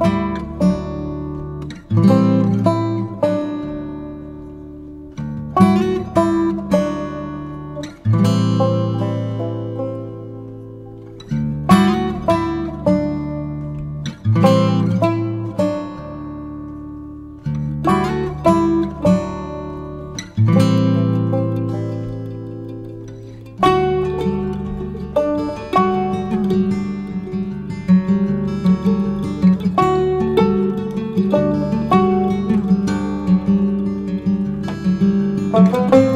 thank Música